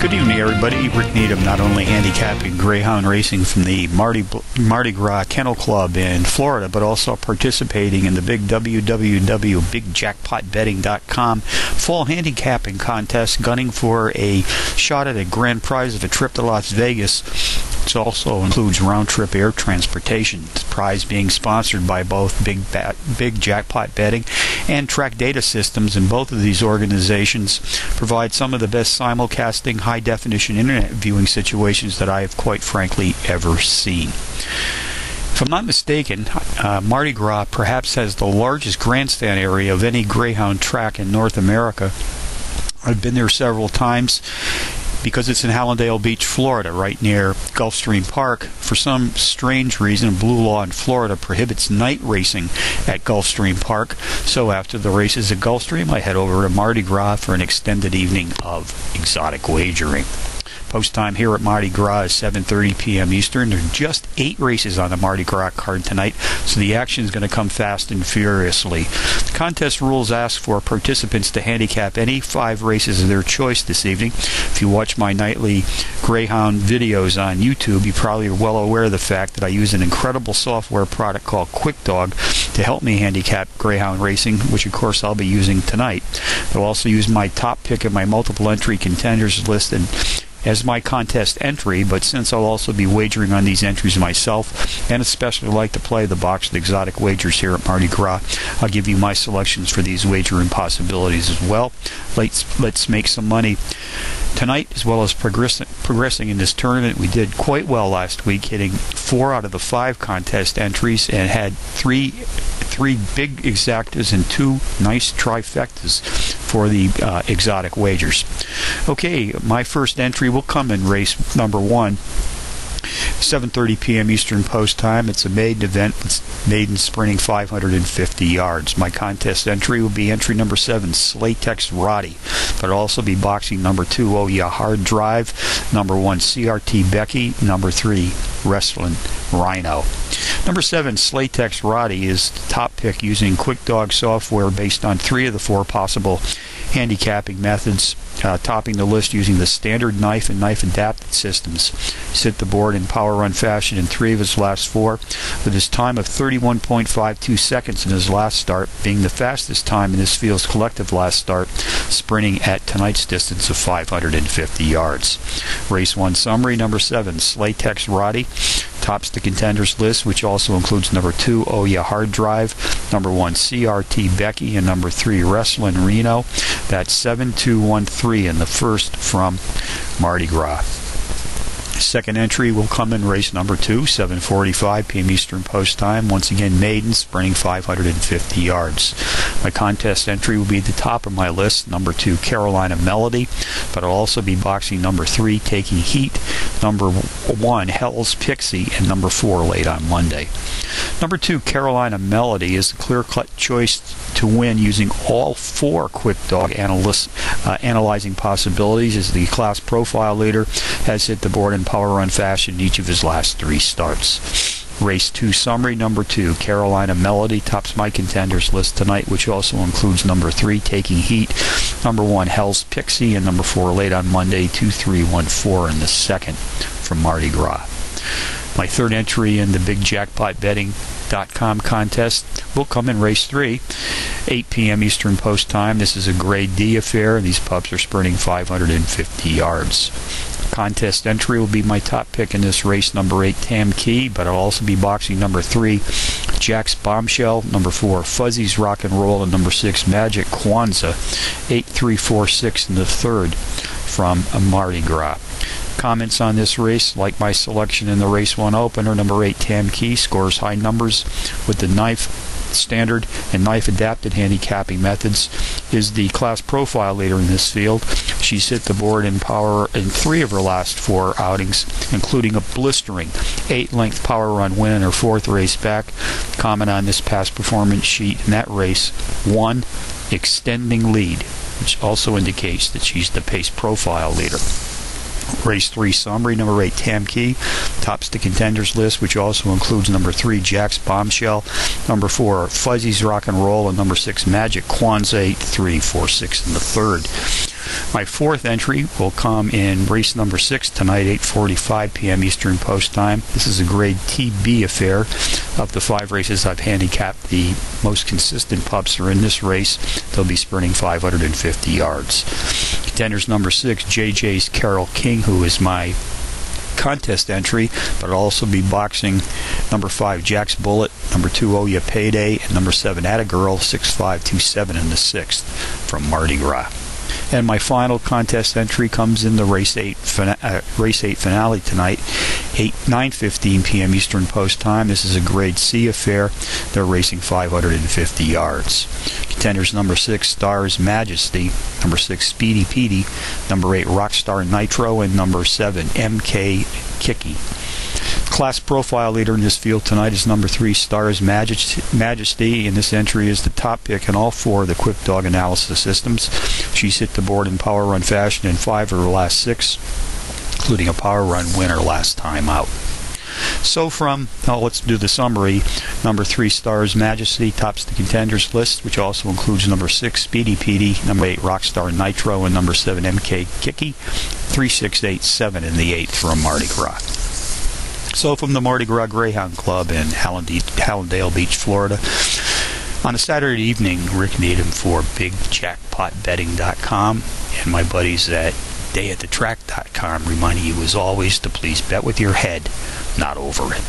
Good evening, everybody. Rick Needham, not only handicapping greyhound racing from the Mardi, Mardi Gras Kennel Club in Florida, but also participating in the big www.bigjackpotbetting.com fall handicapping contest, gunning for a shot at a grand prize of a trip to Las Vegas. Also includes round trip air transportation. The prize being sponsored by both Big, Big Jackpot Betting and Track Data Systems, and both of these organizations provide some of the best simulcasting high definition internet viewing situations that I have quite frankly ever seen. If I'm not mistaken, uh, Mardi Gras perhaps has the largest grandstand area of any Greyhound track in North America. I've been there several times because it's in Hallandale Beach, Florida, right near Gulfstream Park. For some strange reason, blue law in Florida prohibits night racing at Gulfstream Park. So after the races at Gulfstream, I head over to Mardi Gras for an extended evening of exotic wagering. Post time here at Mardi Gras is 7:30 p.m. Eastern. There are just eight races on the Mardi Gras card tonight, so the action is going to come fast and furiously. The contest rules ask for participants to handicap any five races of their choice this evening. If you watch my nightly Greyhound videos on YouTube, you probably are well aware of the fact that I use an incredible software product called QuickDog to help me handicap Greyhound racing, which of course I'll be using tonight. I'll also use my top pick of my multiple entry contenders list and as my contest entry, but since I'll also be wagering on these entries myself, and especially like to play the box of exotic wagers here at Mardi Gras, I'll give you my selections for these wagering possibilities as well. Let's let's make some money tonight, as well as progressing progressing in this tournament. We did quite well last week, hitting four out of the five contest entries, and had three three big exactas and two nice trifectas for the uh, exotic wagers. Okay, my first entry will come in race number one. 7:30 p.m. Eastern Post Time. It's a maiden event with maiden sprinting 550 yards. My contest entry will be entry number seven, Slatex Roddy, I'll also be boxing number two, Oh Yeah Hard Drive, number one, CRT Becky, number three, Wrestling Rhino. Number seven, Slatex Roddy is the top pick using QuickDog software based on three of the four possible handicapping methods, uh, topping the list using the standard knife and knife adapted systems. Sit the board in power run fashion in three of his last four, with his time of 31.52 seconds in his last start being the fastest time in this field's collective last start, sprinting at tonight's distance of 550 yards. Race 1 summary number 7, Slatex Roddy tops the contenders list, which also includes number two, oh Oya Hard Drive, number one, CRT Becky, and number three, Wrestling Reno. That's 7213 in the first from Mardi Gras. Second entry will come in race number two, 7:45 p.m. Eastern Post Time. Once again, maiden sprinting 550 yards. My contest entry will be at the top of my list. Number two, Carolina Melody, but I'll also be boxing number three, Taking Heat, number one, Hell's Pixie, and number four, late on Monday. Number two, Carolina Melody is the clear-cut choice to win using all four QuickDog analyst, uh, analyzing possibilities as the class profile leader has hit the board in power run fashion in each of his last three starts. Race 2 summary number 2, Carolina Melody tops my contenders list tonight, which also includes number 3, Taking Heat, number 1, Hell's Pixie, and number 4, late on Monday, 2 3 1 4 in the second from Mardi Gras. My third entry in the Big Jackpot Betting.com contest will come in race 3, 8 p.m. Eastern Post Time. This is a grade D affair. These pups are sprinting 550 yards contest entry will be my top pick in this race, number 8, Tam Key, but I'll also be boxing number 3, Jack's Bombshell, number 4, Fuzzy's Rock and Roll, and number 6, Magic Kwanzaa, 8346 in the third from a Mardi Gras. Comments on this race, like my selection in the race one opener, number 8, Tam Key, scores high numbers with the knife standard and knife adapted handicapping methods is the class profile leader in this field. She's hit the board in power in three of her last four outings, including a blistering eight length power run win in her fourth race back. Comment on this past performance sheet in that race one extending lead, which also indicates that she's the pace profile leader. Race 3 summary. Number 8, Tam Key tops the contenders list, which also includes number 3, Jack's Bombshell, number 4, Fuzzy's Rock and Roll, and number 6, Magic Kwanzaa 8346 in the third. My fourth entry will come in race number six tonight, 8:45 p.m. Eastern Post Time. This is a Grade TB affair. Of the five races I've handicapped, the most consistent pups are in this race. They'll be sprinting 550 yards. Contenders number six, JJ's Carol King, who is my contest entry, but I'll also be boxing number five Jack's Bullet, number two oh Oya Payday, and number seven Atta Girl, six five two seven in the sixth from Mardi Gras. And my final contest entry comes in the race eight fina- uh, race eight finale tonight, eight nine fifteen p.m. Eastern Post Time. This is a Grade C affair. They're racing 550 yards. Contenders number six Stars Majesty, number six Speedy Petey, number eight Rockstar Nitro, and number seven MK Kicky. Class profile leader in this field tonight is number three Stars Majesty, and this entry is the top pick in all four of the QuickDog analysis systems. She's hit the board in power run fashion in five of her last six, including a power run winner last time out. So from, oh, let's do the summary. Number three, Stars Majesty tops the contenders list, which also includes number six, Speedy Petey, number eight, Rockstar Nitro, and number seven, MK Kicky. Three, six, eight, seven in the eighth from Mardi Gras. So from the Mardi Gras Greyhound Club in Hallandale Beach, Florida. On a Saturday evening, Rick Needham for BigJackpotBetting.com and my buddies at DayAtTheTrack.com reminding you as always to please bet with your head, not over it.